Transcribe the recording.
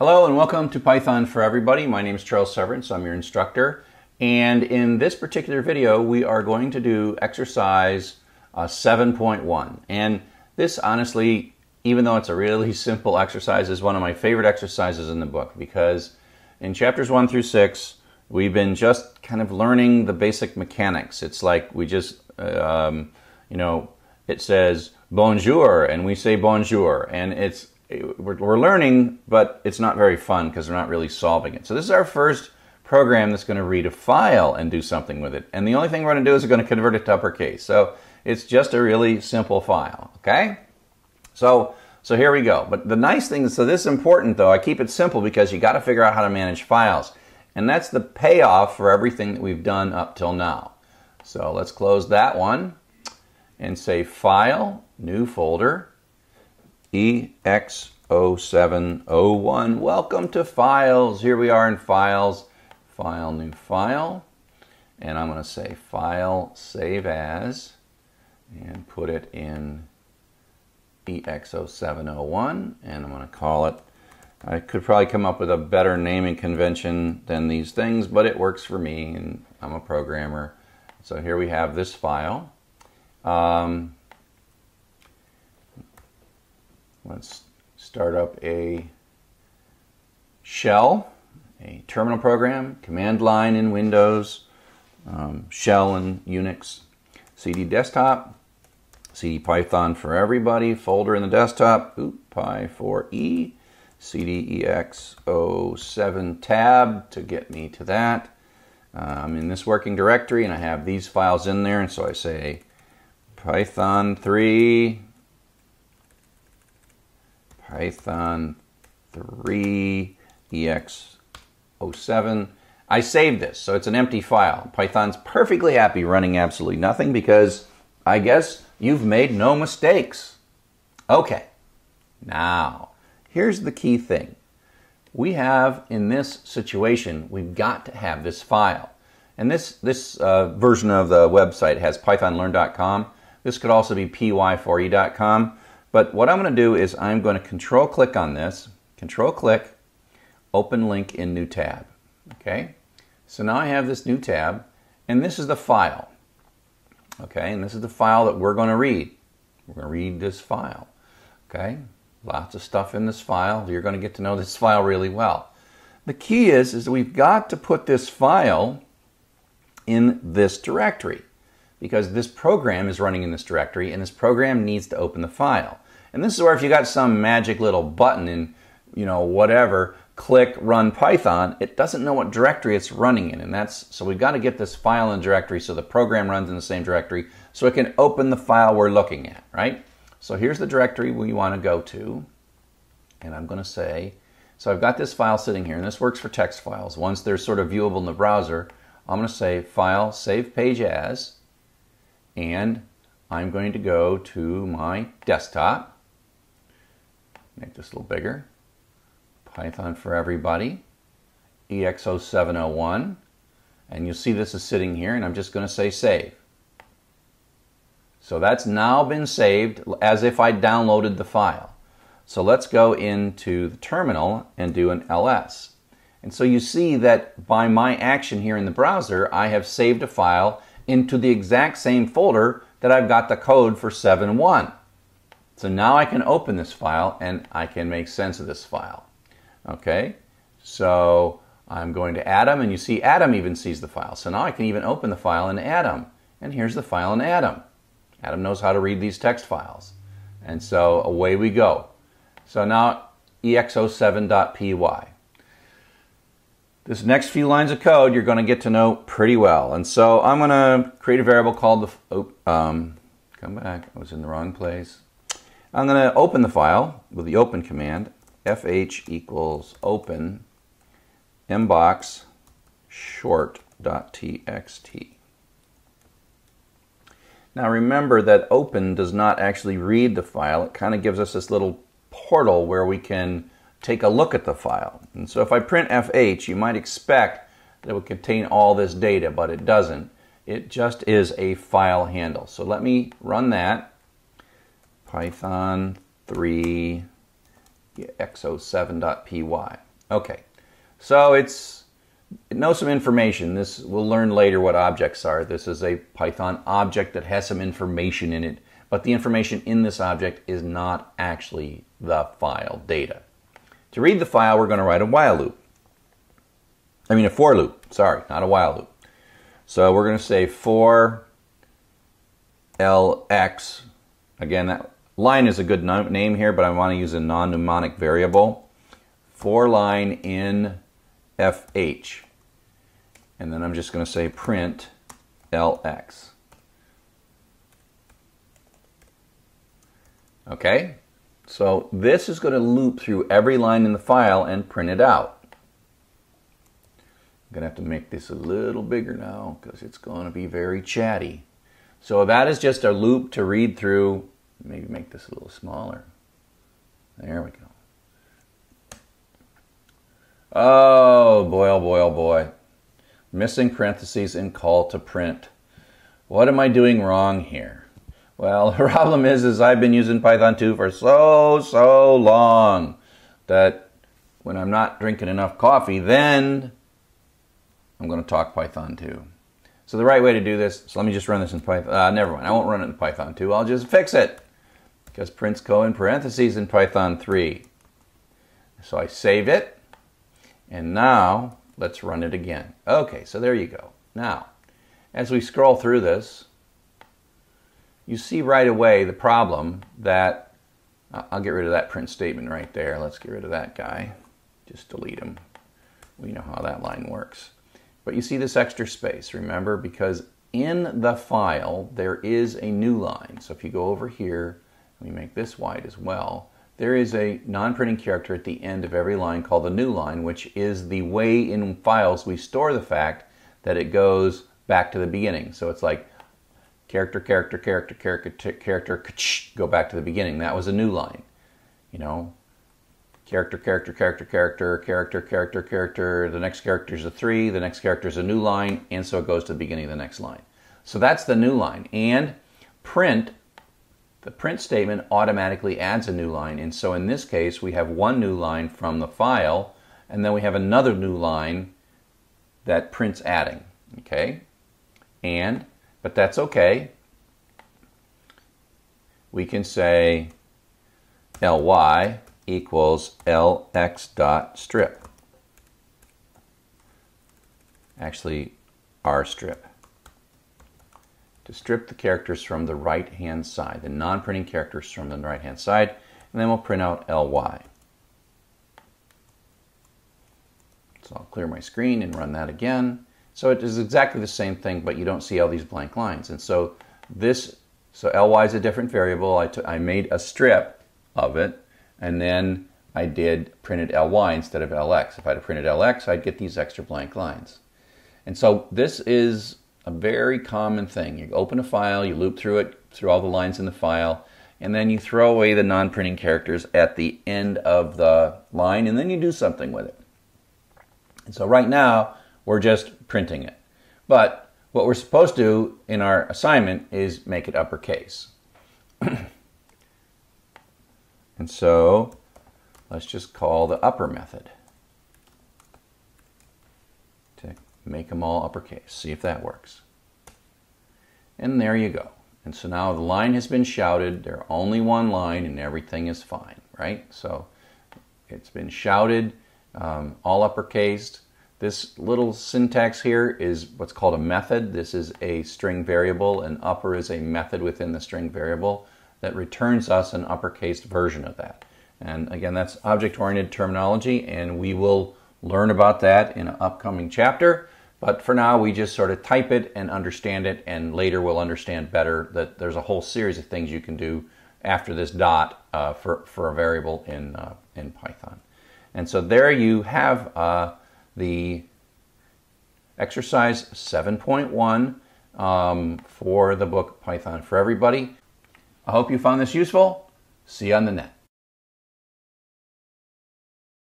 Hello and welcome to Python for Everybody. My name is Charles Severance. I'm your instructor. And in this particular video, we are going to do exercise uh, 7.1. And this honestly, even though it's a really simple exercise, is one of my favorite exercises in the book because in chapters 1 through 6, we've been just kind of learning the basic mechanics. It's like we just, um, you know, it says bonjour and we say bonjour and it's we're, we're learning, but it's not very fun because we're not really solving it. So this is our first program that's going to read a file and do something with it. And the only thing we're going to do is we're going to convert it to uppercase. So it's just a really simple file, okay? So, so here we go. But the nice thing is, so this is important though, I keep it simple because you got to figure out how to manage files. And that's the payoff for everything that we've done up till now. So let's close that one and say File, New Folder, EX0701. Welcome to Files. Here we are in Files. File, New File. And I'm going to say File, Save As, and put it in EX0701. And I'm going to call it I could probably come up with a better naming convention than these things, but it works for me, and I'm a programmer. So here we have this file. Um, Let's start up a shell, a terminal program, command line in Windows, um, shell in Unix, CD desktop, CD Python for everybody, folder in the desktop, oop, Py4E, CDEX07 tab to get me to that. Uh, I'm in this working directory and I have these files in there, and so I say Python 3 Python 3 EX07. I saved this, so it's an empty file. Python's perfectly happy running absolutely nothing because I guess you've made no mistakes. Okay, now here's the key thing. We have in this situation, we've got to have this file. And this, this uh, version of the website has pythonlearn.com. This could also be py4e.com. But what I'm going to do is I'm going to control click on this, control click, open link in new tab. Okay, so now I have this new tab, and this is the file. Okay, and this is the file that we're going to read. We're going to read this file. Okay, lots of stuff in this file. You're going to get to know this file really well. The key is, is we've got to put this file in this directory because this program is running in this directory and this program needs to open the file. And this is where if you got some magic little button in, you know, whatever, click run Python, it doesn't know what directory it's running in. And that's, so we've got to get this file in directory so the program runs in the same directory so it can open the file we're looking at, right? So here's the directory we want to go to. And I'm going to say, so I've got this file sitting here, and this works for text files. Once they're sort of viewable in the browser, I'm going to say File, Save Page As, and I'm going to go to my desktop. Make this a little bigger. Python for everybody. EX0701. And you'll see this is sitting here, and I'm just going to say save. So that's now been saved as if I downloaded the file. So let's go into the terminal and do an ls. And so you see that by my action here in the browser, I have saved a file into the exact same folder that I've got the code for 7.1. So now I can open this file and I can make sense of this file. Okay, so I'm going to Atom and you see Atom even sees the file. So now I can even open the file in Atom. And here's the file in Atom. Atom knows how to read these text files. And so away we go. So now ex07.py. This next few lines of code you're going to get to know pretty well. And so I'm going to create a variable called the, oh, um, come back, I was in the wrong place. I'm going to open the file with the open command, fh equals open mbox short.txt. Now remember that open does not actually read the file. It kind of gives us this little portal where we can take a look at the file. And so if I print FH, you might expect that it would contain all this data, but it doesn't. It just is a file handle. So let me run that. Python 3 ex07.py. Okay, so it's it knows some information. This we'll learn later what objects are. This is a Python object that has some information in it, but the information in this object is not actually the file data. To read the file, we're going to write a while loop. I mean a for loop, sorry, not a while loop. So we're going to say for lx, again, that line is a good name here, but I want to use a non-mnemonic variable. For line in fh. And then I'm just going to say print lx. Okay, so this is going to loop through every line in the file and print it out. I'm going to have to make this a little bigger now because it's going to be very chatty. So that is just a loop to read through. Maybe make this a little smaller. There we go. Oh boy, oh boy, oh boy. Missing parentheses in call to print. What am I doing wrong here? Well, the problem is, is I've been using Python 2 for so, so long that when I'm not drinking enough coffee, then I'm going to talk Python 2. So the right way to do this, so let me just run this in Python. Uh, never mind, I won't run it in Python 2. I'll just fix it because prints co in parentheses in Python 3. So I save it, and now let's run it again. Okay, so there you go. Now, as we scroll through this, you see right away the problem that uh, I'll get rid of that print statement right there. Let's get rid of that guy. Just delete him. We know how that line works. But you see this extra space, remember, because in the file there is a new line. So if you go over here, we make this wide as well, there is a non-printing character at the end of every line called the new line, which is the way in files we store the fact that it goes back to the beginning. So it's like character, character, character, character, character, go back to the beginning. That was a new line. You know, character, character, character, character, character, character, character. The next character is a three. The next character is a new line, and so it goes to the beginning of the next line. So that's the new line. And print, the print statement automatically adds a new line. And so in this case, we have one new line from the file, and then we have another new line that prints adding. Okay? And, but that's okay. We can say ly equals lx dot strip. Actually, r strip. To strip the characters from the right hand side, the non-printing characters from the right hand side, and then we'll print out ly. So I'll clear my screen and run that again. So it is exactly the same thing, but you don't see all these blank lines. And so this, so ly is a different variable. I, I made a strip of it and then I did printed ly instead of lx. If I had printed lx, I'd get these extra blank lines. And so this is a very common thing. You open a file, you loop through it, through all the lines in the file, and then you throw away the non-printing characters at the end of the line, and then you do something with it. And so right now, we're just printing it. But what we're supposed to do in our assignment is make it uppercase. And so let's just call the upper method to make them all uppercase. See if that works. And there you go. And so now the line has been shouted. There are only one line and everything is fine, right? So it's been shouted, um, all uppercased. This little syntax here is what's called a method. This is a string variable and upper is a method within the string variable that returns us an uppercase version of that. And again, that's object-oriented terminology, and we will learn about that in an upcoming chapter. But for now, we just sort of type it and understand it, and later we'll understand better that there's a whole series of things you can do after this dot uh, for, for a variable in, uh, in Python. And so there you have uh, the exercise 7.1 um, for the book Python for Everybody. I hope you found this useful. See you on the net.